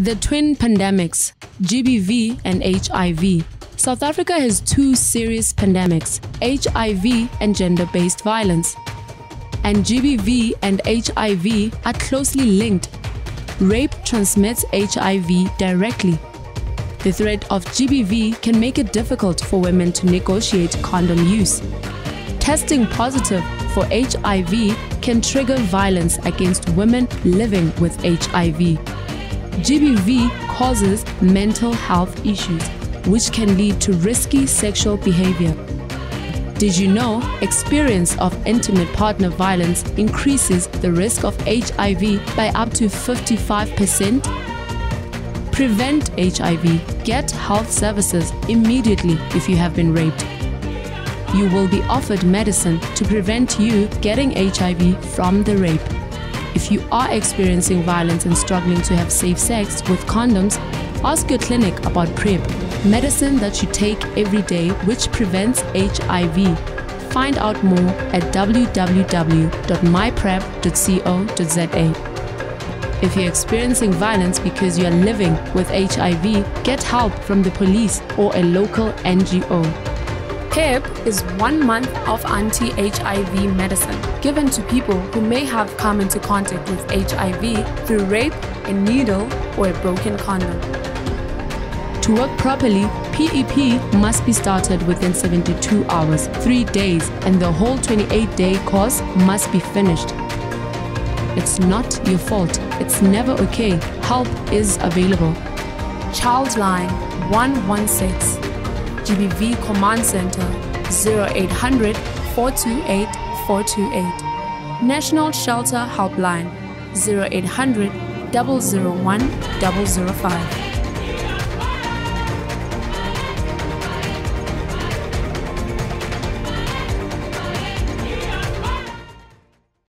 The twin pandemics, GBV and HIV. South Africa has two serious pandemics HIV and gender based violence. And GBV and HIV are closely linked. Rape transmits HIV directly. The threat of GBV can make it difficult for women to negotiate condom use. Testing positive for HIV can trigger violence against women living with HIV. GBV causes mental health issues, which can lead to risky sexual behavior. Did you know experience of intimate partner violence increases the risk of HIV by up to 55%? Prevent HIV. Get health services immediately if you have been raped. You will be offered medicine to prevent you getting HIV from the rape. If you are experiencing violence and struggling to have safe sex with condoms, ask your clinic about PrEP, medicine that you take every day which prevents HIV. Find out more at www.myprep.co.za. If you're experiencing violence because you are living with HIV, get help from the police or a local NGO. PEP is one month of anti HIV medicine given to people who may have come into contact with HIV through rape, a needle, or a broken condom. To work properly, PEP must be started within 72 hours, 3 days, and the whole 28 day course must be finished. It's not your fault. It's never okay. Help is available. Childline 116 GBV Command Center 0800 428 428. National Shelter Helpline 0800 001 005.